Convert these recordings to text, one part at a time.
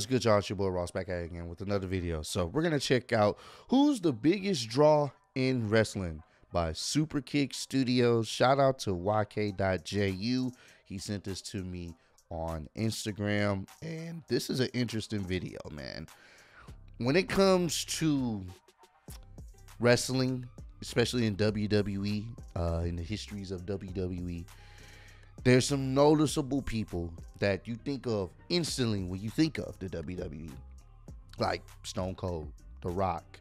What's good, y'all? It's your boy Ross back at again with another video. So we're gonna check out who's the biggest draw in wrestling by Super Kick Studios. Shout out to YK.JU. He sent this to me on Instagram, and this is an interesting video, man. When it comes to wrestling, especially in WWE, uh, in the histories of WWE, there's some noticeable people that you think of instantly when you think of the WWE, like Stone Cold, The Rock,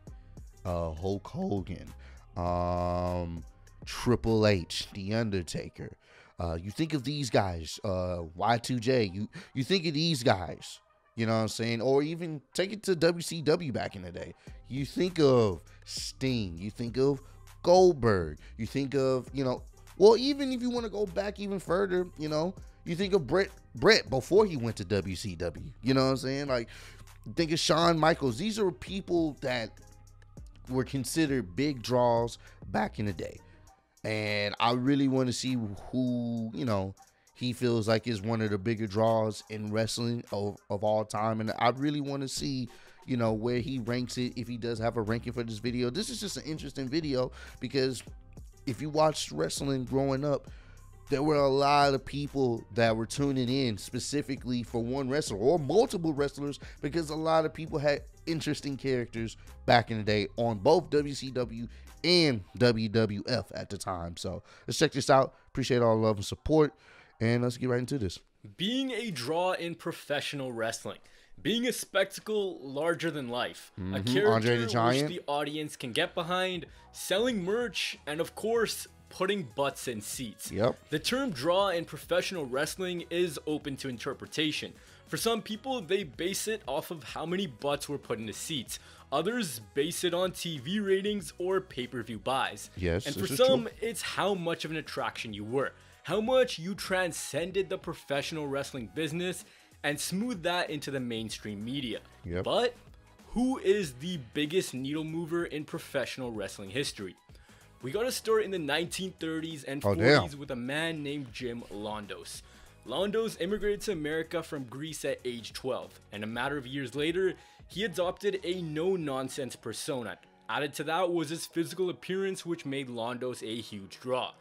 uh, Hulk Hogan, um, Triple H, The Undertaker. Uh, you think of these guys, uh, Y2J. You you think of these guys. You know what I'm saying? Or even take it to WCW back in the day. You think of Sting. You think of Goldberg. You think of you know well, even if you want to go back even further, you know, you think of Bret Bret before he went to WCW. You know what I'm saying? Like think of Shawn Michaels. These are people that were considered big draws back in the day. And I really want to see who, you know, he feels like is one of the bigger draws in wrestling of, of all time. And I really want to see, you know, where he ranks it if he does have a ranking for this video. This is just an interesting video because if you watched wrestling growing up, there were a lot of people that were tuning in specifically for one wrestler or multiple wrestlers because a lot of people had interesting characters back in the day on both WCW and WWF at the time. So let's check this out. Appreciate all the love and support. And let's get right into this. Being a draw in professional wrestling being a spectacle larger than life, mm-hmm. a character which the audience can get behind, selling merch, and of course, putting butts in seats. Yep. The term draw in professional wrestling is open to interpretation. For some people, they base it off of how many butts were put into seats. Others base it on TV ratings or pay per view buys. Yes. And for some, true. it's how much of an attraction you were, how much you transcended the professional wrestling business and smooth that into the mainstream media. Yep. But who is the biggest needle mover in professional wrestling history? We got to start in the 1930s and oh, 40s damn. with a man named Jim Londos. Londos immigrated to America from Greece at age 12, and a matter of years later, he adopted a no nonsense persona. Added to that was his physical appearance, which made Londos a huge draw.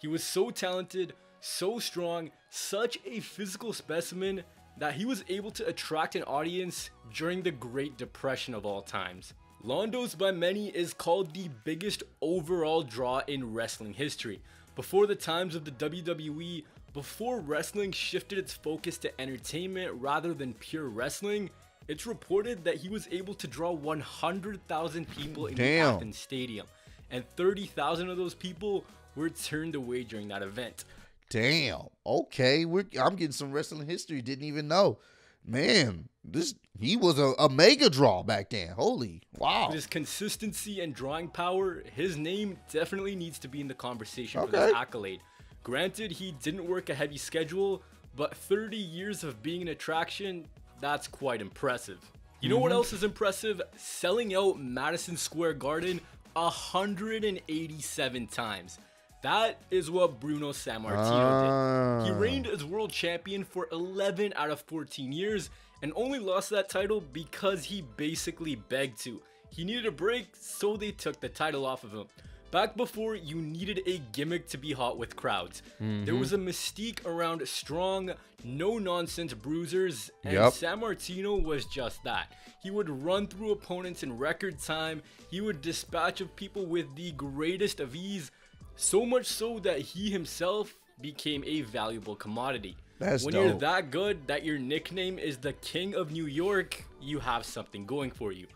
He was so talented, so strong, such a physical specimen that he was able to attract an audience during the Great Depression of all times. Londos by many is called the biggest overall draw in wrestling history. Before the times of the WWE, before wrestling shifted its focus to entertainment rather than pure wrestling, it's reported that he was able to draw 100,000 people in Damn. the Athens Stadium, and 30,000 of those people were turned away during that event. Damn. Okay, we're I'm getting some wrestling history. Didn't even know. Man, this he was a, a mega draw back then. Holy wow! His consistency and drawing power, his name definitely needs to be in the conversation okay. for this accolade. Granted, he didn't work a heavy schedule, but 30 years of being an attraction, that's quite impressive. You know mm-hmm. what else is impressive? Selling out Madison Square Garden 187 times. That is what Bruno Sammartino did. He ah. reigned as world champion for 11 out of 14 years and only lost that title because he basically begged to. He needed a break, so they took the title off of him. Back before you needed a gimmick to be hot with crowds, mm-hmm. there was a mystique around strong, no nonsense bruisers, and yep. Sammartino was just that. He would run through opponents in record time, he would dispatch of people with the greatest of ease, so much so that he himself became a valuable commodity. That's when dope. you're that good that your nickname is the King of New York, you have something going for you.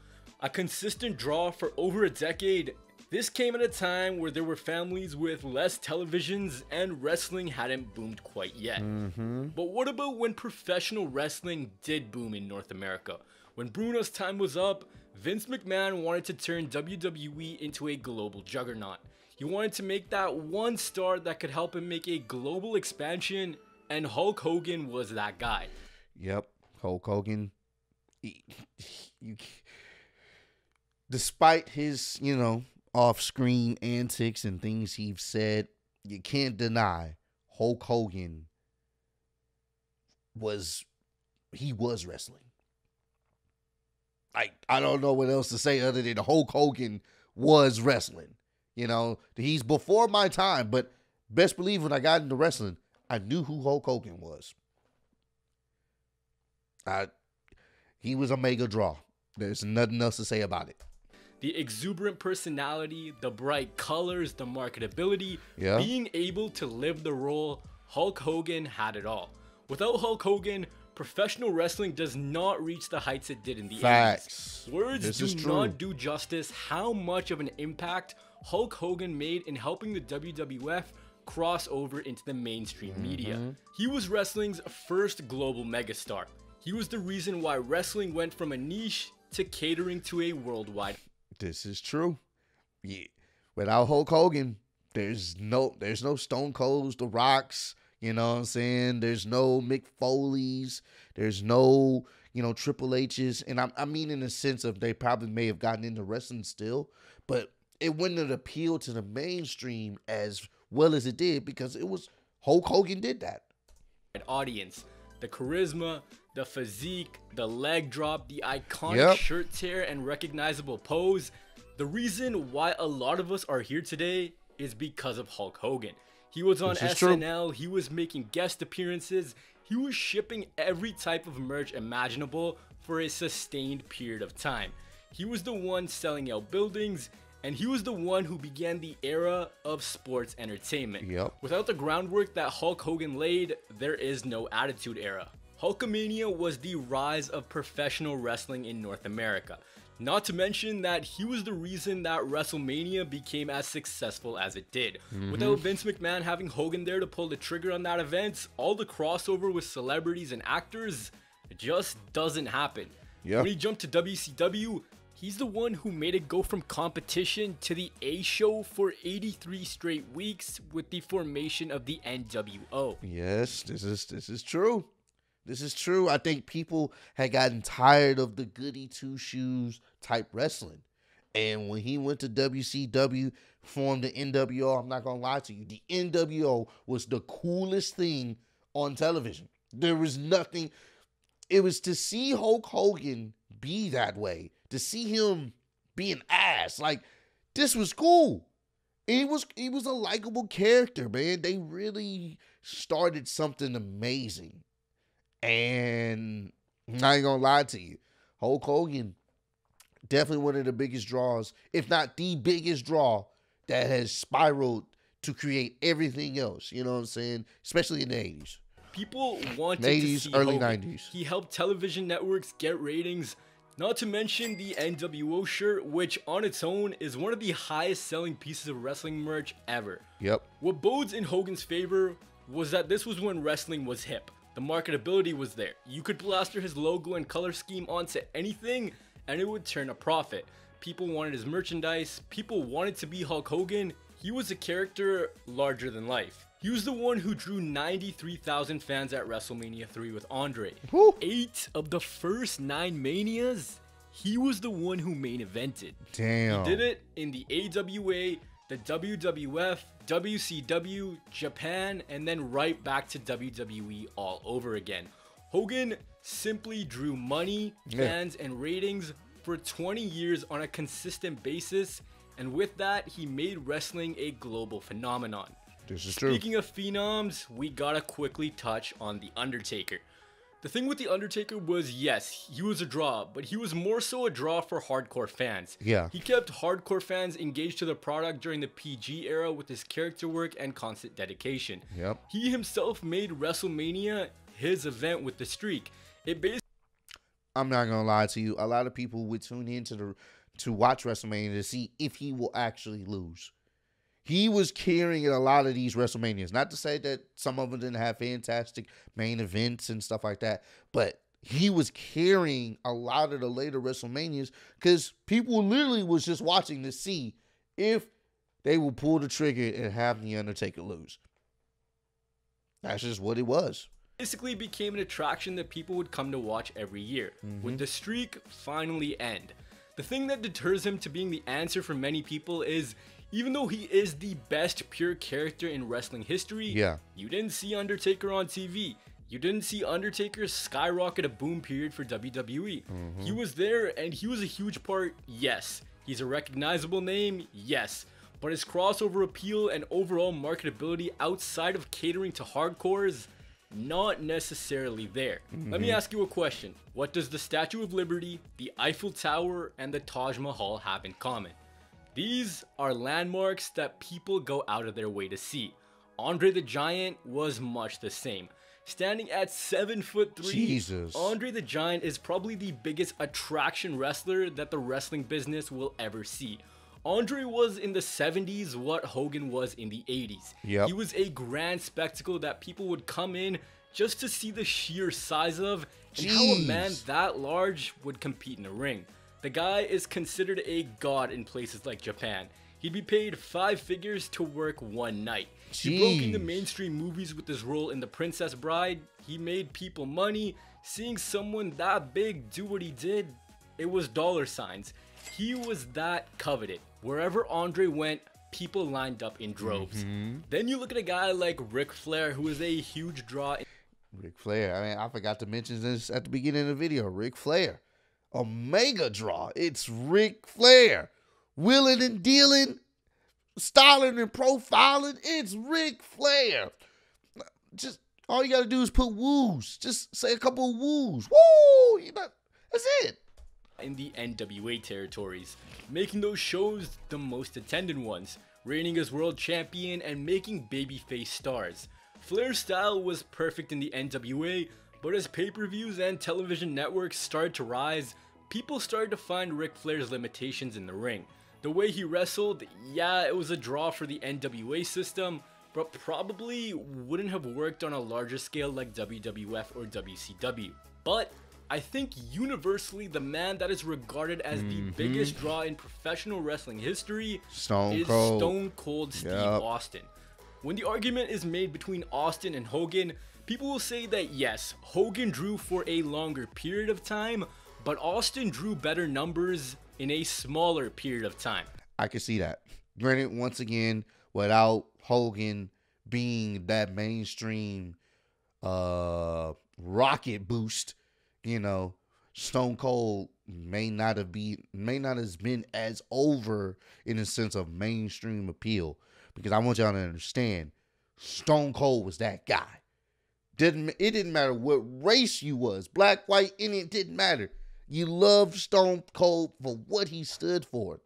A consistent draw for over a decade, this came at a time where there were families with less televisions and wrestling hadn't boomed quite yet. Mm-hmm. But what about when professional wrestling did boom in North America? When Bruno's time was up, Vince McMahon wanted to turn WWE into a global juggernaut. He wanted to make that one star that could help him make a global expansion, and Hulk Hogan was that guy. Yep, Hulk Hogan. Despite his, you know, off-screen antics and things he's said, you can't deny Hulk Hogan was he was wrestling. like I don't know what else to say other than Hulk Hogan was wrestling. You know, he's before my time, but best believe when I got into wrestling, I knew who Hulk Hogan was. I he was a mega draw. There's nothing else to say about it. The exuberant personality, the bright colors, the marketability, yeah. being able to live the role, Hulk Hogan had it all. Without Hulk Hogan, professional wrestling does not reach the heights it did in the Facts. 80s. Words this do not do justice how much of an impact Hulk Hogan made in helping the WWF cross over into the mainstream mm-hmm. media. He was wrestling's first global megastar. He was the reason why wrestling went from a niche to catering to a worldwide. This is true. Yeah. Without Hulk Hogan, there's no there's no Stone Colds, The Rocks, you know what I'm saying? There's no Mick Foley's. There's no, you know, Triple H's. And I, I mean, in the sense of they probably may have gotten into wrestling still, but it wouldn't have appealed to the mainstream as well as it did because it was Hulk Hogan did that. An audience, the charisma, the physique, the leg drop, the iconic yep. shirt tear, and recognizable pose. The reason why a lot of us are here today is because of Hulk Hogan. He was on SNL. True. He was making guest appearances. He was shipping every type of merch imaginable for a sustained period of time. He was the one selling out buildings, and he was the one who began the era of sports entertainment. Yep. Without the groundwork that Hulk Hogan laid, there is no Attitude Era. Hulkamania was the rise of professional wrestling in North America. Not to mention that he was the reason that WrestleMania became as successful as it did. Mm-hmm. Without Vince McMahon having Hogan there to pull the trigger on that event, all the crossover with celebrities and actors just doesn't happen. Yep. When he jumped to WCW, he's the one who made it go from competition to the A show for 83 straight weeks with the formation of the NWO. Yes, this is this is true. This is true. I think people had gotten tired of the goody two shoes type wrestling. And when he went to WCW, formed the NWO, I'm not gonna lie to you, the NWO was the coolest thing on television. There was nothing. It was to see Hulk Hogan be that way, to see him be an ass. Like this was cool. he was he was a likable character, man. They really started something amazing. And I ain't gonna lie to you, Hulk Hogan, definitely one of the biggest draws, if not the biggest draw that has spiraled to create everything else. You know what I'm saying? Especially in the 80s. People wanted 80s, to see early Hogan. 90s. He helped television networks get ratings. Not to mention the NWO shirt, which on its own is one of the highest selling pieces of wrestling merch ever. Yep. What bodes in Hogan's favor was that this was when wrestling was hip. The marketability was there. You could plaster his logo and color scheme onto anything and it would turn a profit. People wanted his merchandise, people wanted to be Hulk Hogan. He was a character larger than life. He was the one who drew 93,000 fans at WrestleMania 3 with Andre. Woo. Eight of the first nine Manias, he was the one who main evented. Damn. He did it in the AWA, the WWF, WCW, Japan, and then right back to WWE all over again. Hogan simply drew money, fans, yeah. and ratings for 20 years on a consistent basis, and with that, he made wrestling a global phenomenon. This is Speaking true. of phenoms, we gotta quickly touch on The Undertaker. The thing with The Undertaker was, yes, he was a draw, but he was more so a draw for hardcore fans. Yeah. He kept hardcore fans engaged to the product during the PG era with his character work and constant dedication. Yep. He himself made WrestleMania his event with the streak. It basically I'm not gonna lie to you. A lot of people would tune into the to watch WrestleMania to see if he will actually lose he was carrying a lot of these WrestleManias. Not to say that some of them didn't have fantastic main events and stuff like that, but he was carrying a lot of the later WrestleManias because people literally was just watching to see if they will pull the trigger and have the Undertaker lose. That's just what it was. Basically became an attraction that people would come to watch every year. Mm-hmm. Would the streak finally end? The thing that deters him to being the answer for many people is even though he is the best pure character in wrestling history, yeah. you didn't see Undertaker on TV. You didn't see Undertaker skyrocket a boom period for WWE. Mm-hmm. He was there and he was a huge part, yes. He's a recognizable name, yes. But his crossover appeal and overall marketability outside of catering to hardcores, not necessarily there. Mm-hmm. Let me mm-hmm. ask you a question. What does the Statue of Liberty, the Eiffel Tower, and the Taj Mahal have in common? These are landmarks that people go out of their way to see. Andre the Giant was much the same. Standing at seven foot three, Jesus. Andre the Giant is probably the biggest attraction wrestler that the wrestling business will ever see. Andre was in the 70s what Hogan was in the 80s. Yep. He was a grand spectacle that people would come in just to see the sheer size of and Jeez. how a man that large would compete in a ring. The guy is considered a god in places like Japan. He'd be paid five figures to work one night. Jeez. He broke into mainstream movies with his role in The Princess Bride. He made people money. Seeing someone that big do what he did, it was dollar signs. He was that coveted. Wherever Andre went, people lined up in droves. Mm-hmm. Then you look at a guy like Ric Flair, who is a huge draw. Ric Flair. I mean, I forgot to mention this at the beginning of the video. Ric Flair, a mega draw. It's Ric Flair, willing and dealing, styling and profiling. It's Ric Flair. Just all you gotta do is put woos. Just say a couple of woos. Woo! You know, that's it in the NWA territories, making those shows the most attended ones, reigning as world champion and making babyface stars. Flair's style was perfect in the NWA, but as pay-per-views and television networks started to rise, people started to find Ric Flair's limitations in the ring. The way he wrestled, yeah, it was a draw for the NWA system, but probably wouldn't have worked on a larger scale like WWF or WCW. But I think universally the man that is regarded as mm-hmm. the biggest draw in professional wrestling history Stone is Cold. Stone Cold Steve yep. Austin. When the argument is made between Austin and Hogan, people will say that yes, Hogan drew for a longer period of time, but Austin drew better numbers in a smaller period of time. I can see that. Granted, once again, without Hogan being that mainstream uh rocket boost you know, Stone Cold may not have be may not have been as over in the sense of mainstream appeal. Because I want y'all to understand, Stone Cold was that guy. Didn't it didn't matter what race you was, black, white, Indian, it didn't matter. You loved Stone Cold for what he stood for.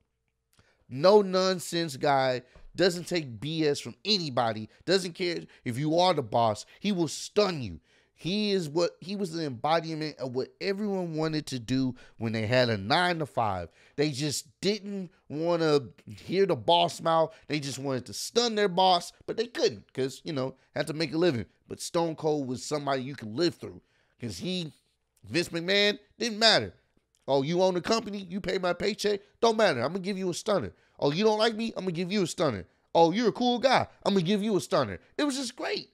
No nonsense guy, doesn't take BS from anybody, doesn't care if you are the boss, he will stun you. He is what he was the embodiment of what everyone wanted to do when they had a nine to five. They just didn't want to hear the boss mouth. They just wanted to stun their boss, but they couldn't because, you know, had to make a living. But Stone Cold was somebody you could live through because he, Vince McMahon, didn't matter. Oh, you own the company, you pay my paycheck, don't matter. I'm to give you a stunner. Oh, you don't like me? I'm to give you a stunner. Oh, you're a cool guy. I'm to give you a stunner. It was just great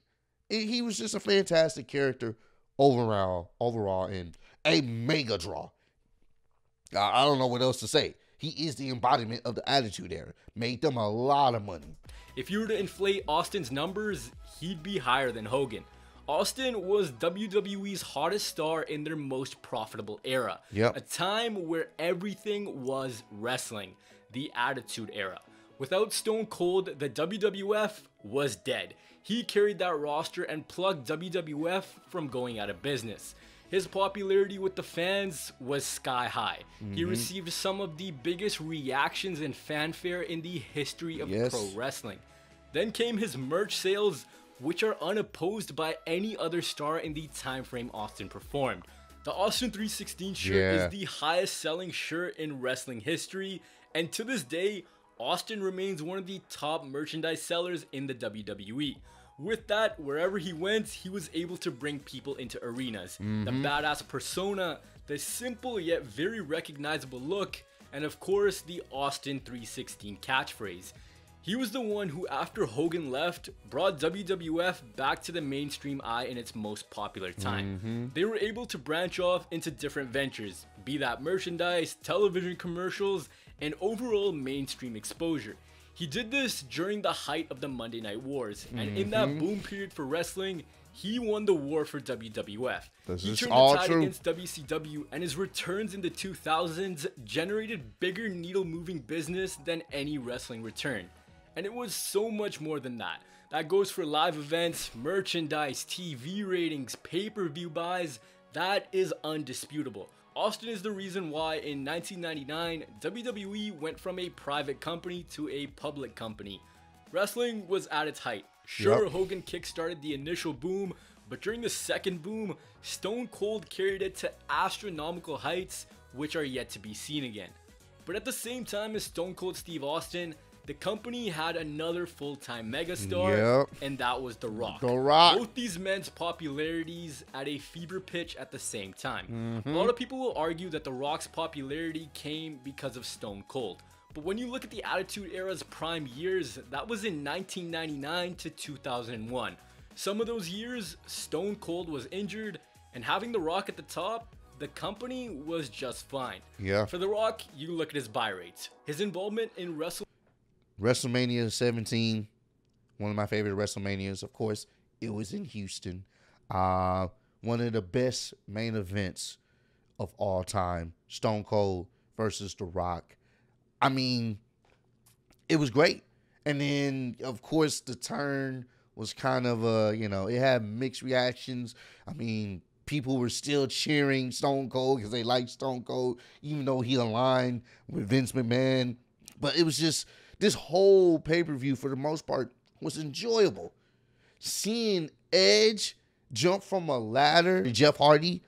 he was just a fantastic character overall, overall, and a mega draw. I don't know what else to say. He is the embodiment of the Attitude Era. Made them a lot of money. If you were to inflate Austin's numbers, he'd be higher than Hogan. Austin was WWE's hottest star in their most profitable era. Yep. A time where everything was wrestling. The Attitude Era. Without Stone Cold, the WWF was dead. He carried that roster and plugged WWF from going out of business. His popularity with the fans was sky high. Mm-hmm. He received some of the biggest reactions and fanfare in the history of yes. pro wrestling. Then came his merch sales, which are unopposed by any other star in the time frame Austin performed. The Austin 316 shirt yeah. is the highest selling shirt in wrestling history, and to this day, Austin remains one of the top merchandise sellers in the WWE. With that, wherever he went, he was able to bring people into arenas. Mm-hmm. The badass persona, the simple yet very recognizable look, and of course, the Austin 316 catchphrase. He was the one who, after Hogan left, brought WWF back to the mainstream eye in its most popular time. Mm-hmm. They were able to branch off into different ventures, be that merchandise, television commercials, and overall mainstream exposure. He did this during the height of the Monday Night Wars, and mm-hmm. in that mm-hmm. boom period for wrestling, he won the war for WWF. This he turned all the tide true. against WCW, and his returns in the 2000s generated bigger needle moving business than any wrestling return. And it was so much more than that. That goes for live events, merchandise, TV ratings, pay per view buys. That is undisputable. Austin is the reason why in 1999, WWE went from a private company to a public company. Wrestling was at its height. Sure, Yep. Hogan kickstarted the initial boom, but during the second boom, Stone Cold carried it to astronomical heights, which are yet to be seen again. But at the same time as Stone Cold Steve Austin, the company had another full-time megastar, Yep. and that was The Rock. The Rock. Both these men's popularities at a fever pitch at the same time. Mm-hmm. A lot of people will argue that The Rock's popularity came because of Stone Cold. But when you look at the Attitude Era's prime years, that was in 1999 to 2001. Some of those years, Stone Cold was injured, and having The Rock at the top, the company was just fine. Yeah. For The Rock, you look at his buy rates. His involvement in Wrestle WrestleMania 17, one of my favorite WrestleManias. Of course, it was in Houston. Uh, one of the best main events of all time. Stone Cold versus The Rock. I mean, it was great. And then, of course, the turn was kind of a, you know, it had mixed reactions. I mean, people were still cheering Stone Cold because they liked Stone Cold, even though he aligned with Vince McMahon. But it was just this whole pay per view, for the most part, was enjoyable. Seeing Edge jump from a ladder, Jeff Hardy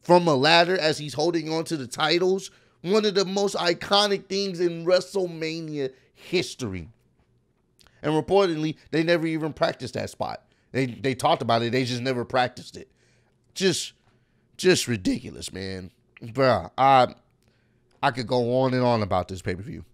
from a ladder as he's holding on to the titles, one of the most iconic things in WrestleMania history. And reportedly, they never even practiced that spot. They they talked about it, they just never practiced it. Just just ridiculous, man. Bruh, I I could go on and on about this pay-per-view.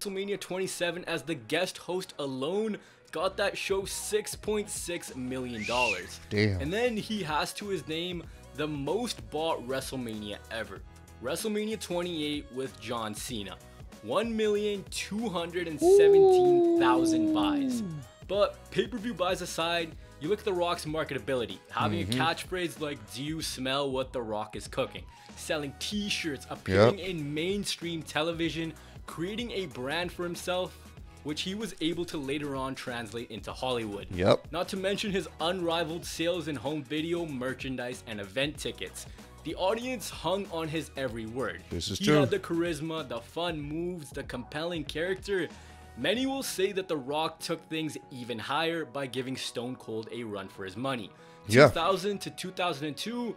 WrestleMania 27 as the guest host alone got that show 6.6 million dollars. Damn. And then he has to his name the most bought WrestleMania ever. WrestleMania 28 with John Cena. 1,217,000 buys. But pay-per-view buys aside, you look at The Rock's marketability, having a mm-hmm. catchphrase like "Do you smell what The Rock is cooking?" selling T-shirts, appearing in mainstream television, creating a brand for himself, which he was able to later on translate into Hollywood. Yep. Not to mention his unrivaled sales in home video, merchandise, and event tickets. The audience hung on his every word. This is he true. had the charisma, the fun moves, the compelling character. Many will say that The Rock took things even higher by giving Stone Cold a run for his money. Yeah. 2000 to 2002,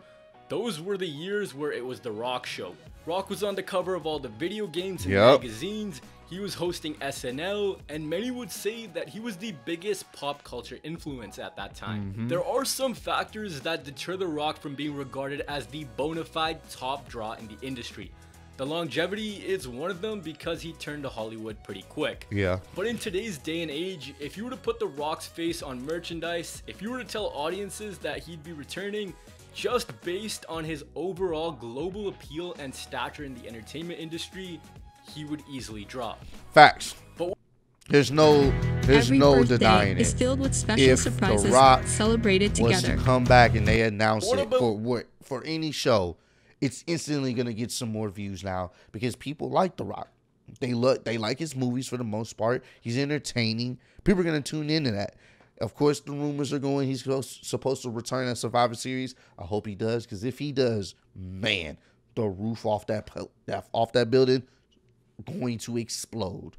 those were the years where it was The Rock show. Rock was on the cover of all the video games and Yep. magazines. He was hosting SNL, and many would say that he was the biggest pop culture influence at that time. Mm-hmm. There are some factors that deter The Rock from being regarded as the bona fide top draw in the industry. The longevity is one of them because he turned to Hollywood pretty quick. Yeah. But in today's day and age, if you were to put The Rock's face on merchandise, if you were to tell audiences that he'd be returning, just based on his overall global appeal and stature in the entertainment industry, he would easily drop. Facts. But There's no there's Every no denying is it. filled with special If The Rock celebrated Was together. to come back and they announce What it about- for what for any show, it's instantly gonna get some more views now because people like The Rock. They look they like his movies for the most part. He's entertaining. People are gonna tune into that. Of course, the rumors are going he's supposed- to return at Survivor Series. I hope he does, because if he does, man, the roof off that that off that building going to explode.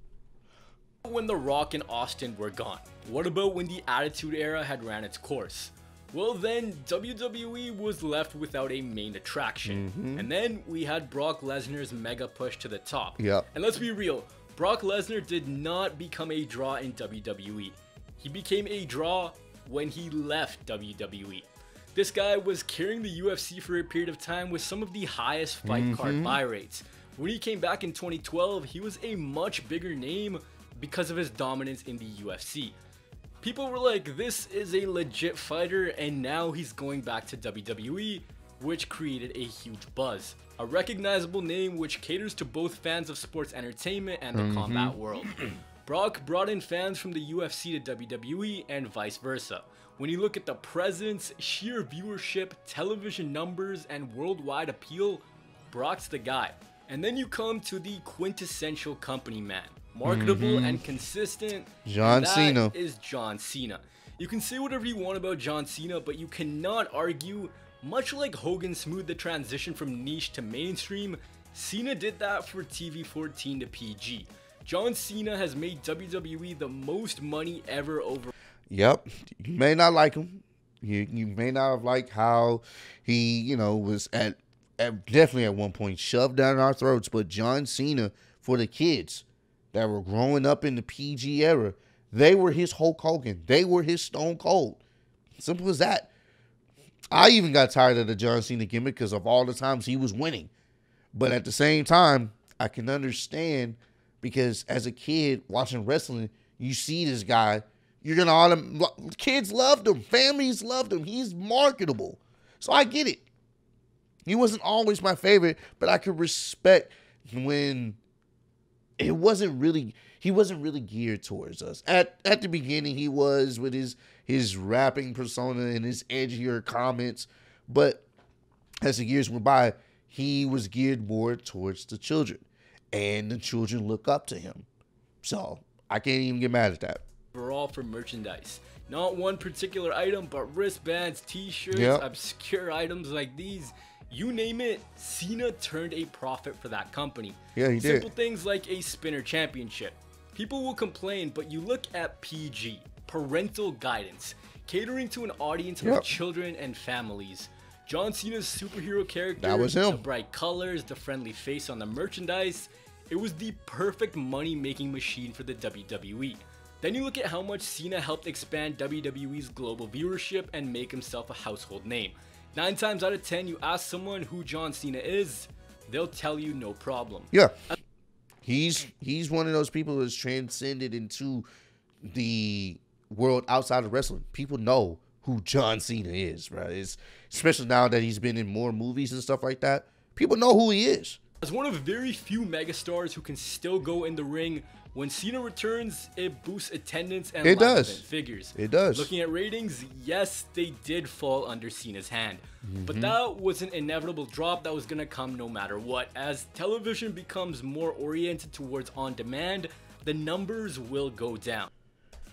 when The Rock and Austin were gone? What about when the Attitude Era had ran its course? Well, then WWE was left without a main attraction. Mm-hmm. And then we had Brock Lesnar's mega push to the top. Yep. And let's be real, Brock Lesnar did not become a draw in WWE. He became a draw when he left WWE. This guy was carrying the UFC for a period of time with some of the highest fight mm-hmm. card buy rates. When he came back in 2012, he was a much bigger name because of his dominance in the UFC. People were like, this is a legit fighter, and now he's going back to WWE, which created a huge buzz. A recognizable name which caters to both fans of sports entertainment and the mm-hmm. combat world. Brock brought in fans from the UFC to WWE and vice versa. When you look at the presence, sheer viewership, television numbers, and worldwide appeal, Brock's the guy. And then you come to the quintessential company man. Marketable mm-hmm. and consistent. John and Cena. is John Cena. You can say whatever you want about John Cena, but you cannot argue, much like Hogan smoothed the transition from niche to mainstream, Cena did that for TV 14 to PG. John Cena has made WWE the most money ever over. Yep. You may not like him. You you may not have liked how he, you know, was at, at definitely at one point shoved down our throats, but John Cena for the kids that were growing up in the PG era, they were his Hulk Hogan. They were his Stone Cold. Simple as that. I even got tired of the John Cena gimmick because of all the times he was winning. But at the same time, I can understand because as a kid watching wrestling, you see this guy, you're gonna them kids loved him, families loved him. He's marketable, so I get it. He wasn't always my favorite, but I could respect when it wasn't really he wasn't really geared towards us. At at the beginning, he was with his his rapping persona and his edgier comments, but as the years went by, he was geared more towards the children and the children look up to him. So I can't even get mad at that. Overall for merchandise. Not one particular item, but wristbands, t-shirts, yep. obscure items like these. You name it, Cena turned a profit for that company. Yeah, he Simple did. Simple things like a spinner championship. People will complain, but you look at PG, parental guidance, catering to an audience yep. of children and families. John Cena's superhero character, that was him. the bright colors, the friendly face on the merchandise, it was the perfect money making machine for the WWE. Then you look at how much Cena helped expand WWE's global viewership and make himself a household name. 9 times out of 10, you ask someone who John Cena is, they'll tell you no problem. Yeah. He's he's one of those people that's transcended into the world outside of wrestling. People know who John Cena is, right? It's, especially now that he's been in more movies and stuff like that. People know who he is. As one of very few megastars who can still go in the ring, when Cena returns, it boosts attendance and it does. figures. It does. Looking at ratings, yes, they did fall under Cena's hand. Mm-hmm. But that was an inevitable drop that was going to come no matter what. As television becomes more oriented towards on demand, the numbers will go down.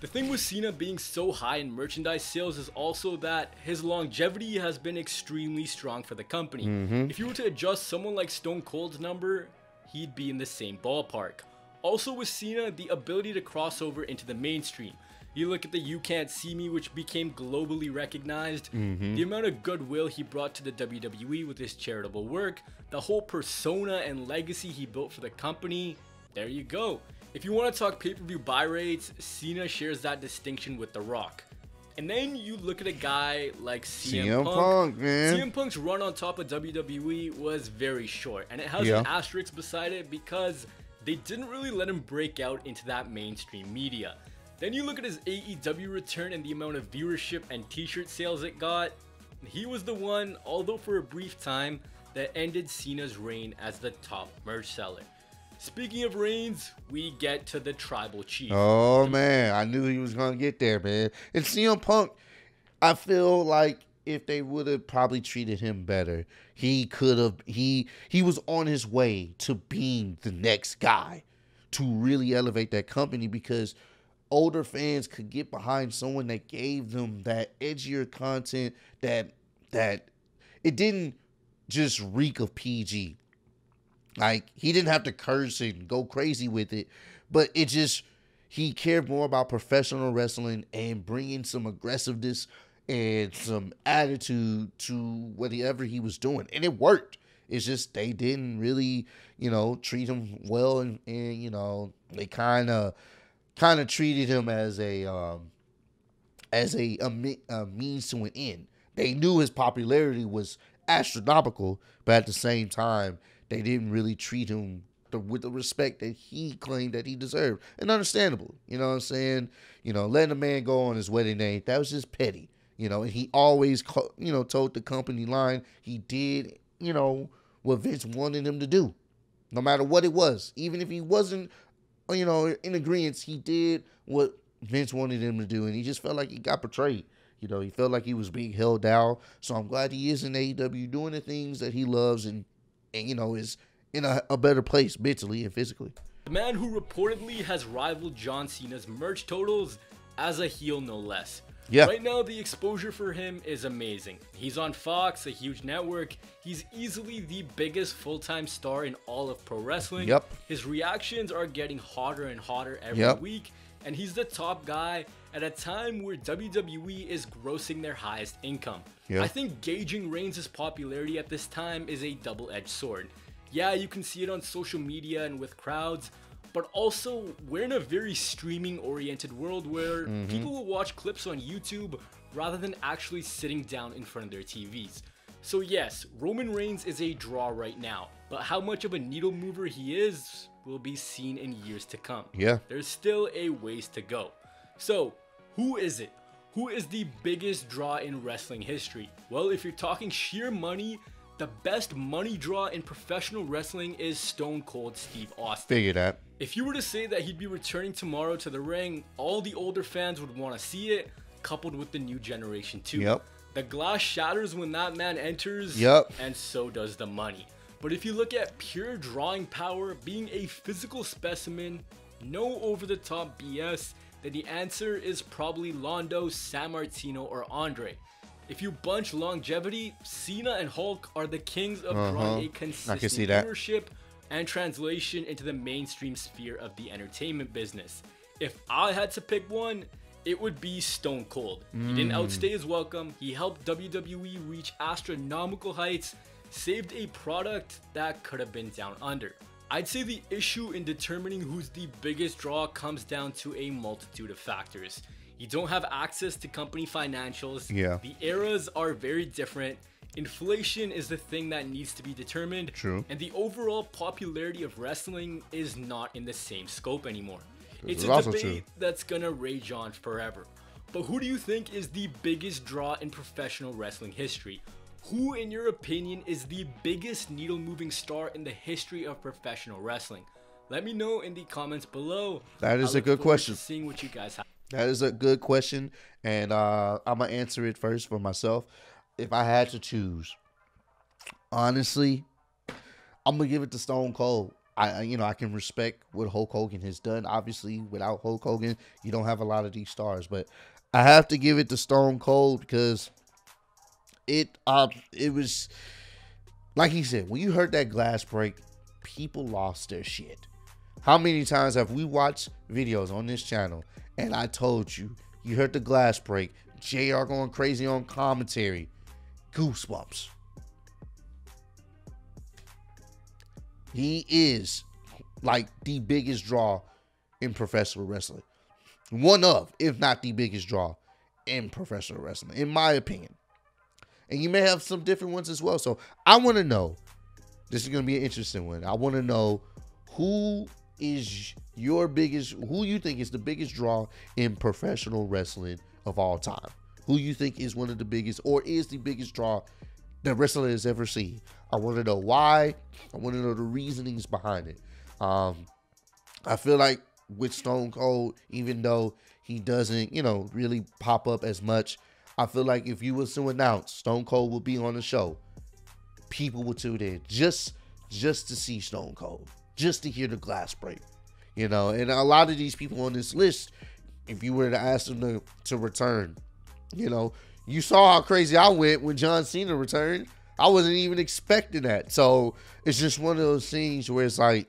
The thing with Cena being so high in merchandise sales is also that his longevity has been extremely strong for the company. Mm-hmm. If you were to adjust someone like Stone Cold's number, he'd be in the same ballpark. Also with Cena, the ability to cross over into the mainstream. You look at the You Can't See Me, which became globally recognized, mm-hmm. the amount of goodwill he brought to the WWE with his charitable work, the whole persona and legacy he built for the company, there you go. If you want to talk pay-per-view buy rates, Cena shares that distinction with The Rock. And then you look at a guy like CM, CM Punk. Punk. man. CM Punk's run on top of WWE was very short, and it has yeah. an asterisk beside it because they didn't really let him break out into that mainstream media. Then you look at his AEW return and the amount of viewership and t-shirt sales it got. He was the one, although for a brief time, that ended Cena's reign as the top merch seller. Speaking of reigns, we get to the tribal chief. Oh man, I knew he was gonna get there, man. And CM Punk, I feel like if they would have probably treated him better, he could have he he was on his way to being the next guy to really elevate that company because older fans could get behind someone that gave them that edgier content that that it didn't just reek of PG. Like he didn't have to curse and go crazy with it, but it just he cared more about professional wrestling and bringing some aggressiveness and some attitude to whatever he was doing, and it worked. It's just they didn't really, you know, treat him well, and, and you know they kind of kind of treated him as a um, as a, a, a means to an end. They knew his popularity was astronomical, but at the same time, they didn't really treat him the, with the respect that he claimed that he deserved. And understandable, you know what I'm saying? You know, letting a man go on his wedding day, that was just petty. You know, and he always, you know, told the company line he did, you know, what Vince wanted him to do, no matter what it was. Even if he wasn't you know, in agreement, he did what Vince wanted him to do, and he just felt like he got betrayed. You know, he felt like he was being held down. So I'm glad he is in AEW doing the things that he loves and, and you know, is in a, a better place mentally and physically. The man who reportedly has rivaled John Cena's merch totals as a heel, no less. Yeah. Right now, the exposure for him is amazing. He's on Fox, a huge network. He's easily the biggest full time star in all of pro wrestling. Yep. His reactions are getting hotter and hotter every yep. week, and he's the top guy at a time where WWE is grossing their highest income. I think gauging Reigns' popularity at this time is a double edged sword. Yeah, you can see it on social media and with crowds, but also we're in a very streaming oriented world where mm-hmm. people will watch clips on YouTube rather than actually sitting down in front of their TVs. So yes, Roman Reigns is a draw right now, but how much of a needle mover he is will be seen in years to come. Yeah. There's still a ways to go. So, who is it? Who is the biggest draw in wrestling history? Well, if you're talking sheer money, the best money draw in professional wrestling is Stone Cold Steve Austin. Figure that. If you were to say that he'd be returning tomorrow to the ring, all the older fans would want to see it, coupled with the new generation too. Yep. The glass shatters when that man enters, yep. and so does the money. But if you look at pure drawing power, being a physical specimen, no over the top BS, then the answer is probably Londo, Sammartino, or Andre. If you bunch longevity, Cena and Hulk are the kings of uh-huh. drawing a consistent viewership and translation into the mainstream sphere of the entertainment business. If I had to pick one, it would be Stone Cold. Mm. He didn't mm. outstay his welcome. He helped WWE reach astronomical heights, saved a product that could have been down under. I'd say the issue in determining who's the biggest draw comes down to a multitude of factors. You don't have access to company financials. Yeah. The eras are very different. Inflation is the thing that needs to be determined. True. And the overall popularity of wrestling is not in the same scope anymore. It's a debate true. that's gonna rage on forever. But who do you think is the biggest draw in professional wrestling history? Who, in your opinion, is the biggest needle moving star in the history of professional wrestling? Let me know in the comments below. That is a good question. seeing what you guys have. That is a good question, and uh, I'm gonna answer it first for myself if I had to choose, honestly, I'm gonna give it to Stone Cold. I, you know, I can respect what Hulk Hogan has done. Obviously, without Hulk Hogan, you don't have a lot of these stars. But I have to give it to Stone Cold because it, um, it was like he said when you heard that glass break, people lost their shit. How many times have we watched videos on this channel and I told you, you heard the glass break, JR going crazy on commentary, goosebumps. He is like the biggest draw in professional wrestling. One of, if not the biggest draw in professional wrestling, in my opinion. And you may have some different ones as well. So I want to know. This is going to be an interesting one. I want to know who is your biggest, who you think is the biggest draw in professional wrestling of all time who you think is one of the biggest or is the biggest draw that wrestler has ever seen. I want to know why. I want to know the reasonings behind it. Um, I feel like with Stone Cold, even though he doesn't, you know, really pop up as much, I feel like if you was to announce Stone Cold will be on the show, people would tune in just just to see Stone Cold, just to hear the glass break, you know. And a lot of these people on this list, if you were to ask them to, to return, you know, you saw how crazy I went when John Cena returned. I wasn't even expecting that. So it's just one of those things where it's like,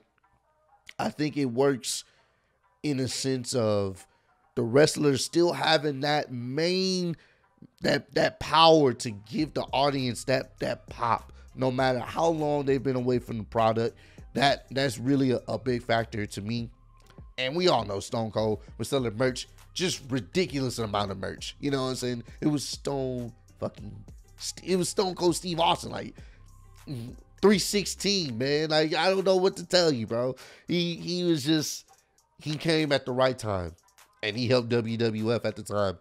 I think it works in a sense of the wrestlers still having that main that that power to give the audience that that pop no matter how long they've been away from the product that that's really a, a big factor to me and we all know stone cold was selling merch just ridiculous amount of merch. You know what I'm saying? It was Stone fucking. It was Stone Cold Steve Austin, like 316, man. Like I don't know what to tell you, bro. He he was just he came at the right time, and he helped WWF at the time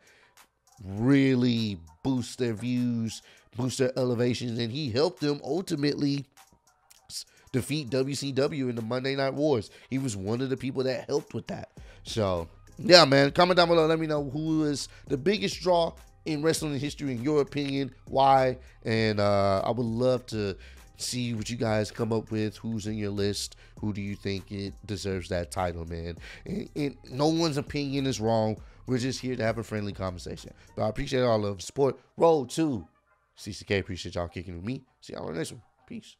really boost their views, boost their elevations, and he helped them ultimately defeat WCW in the Monday Night Wars. He was one of the people that helped with that. So, yeah, man, comment down below. Let me know who is the biggest draw in wrestling history, in your opinion, why, and uh, I would love to see what you guys come up with. Who's in your list? Who do you think it deserves that title, man? And, and no one's opinion is wrong. We're just here to have a friendly conversation. But I appreciate all of support. Roll to CCK. Appreciate y'all kicking with me. See y'all on the next one. Peace.